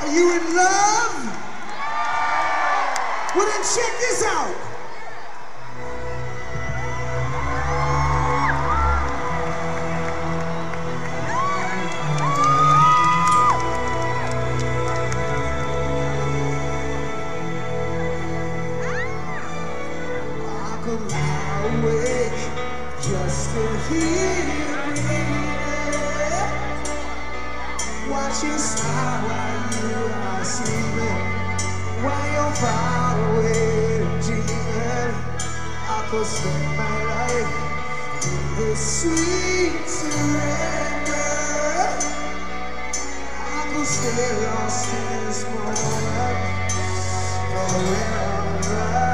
Are you in love? Well then check this out. just to hear it. Watch how I deceiving While you're far away dreaming I could spend my life in this sweet surrender I could stay lost in this moment Forever.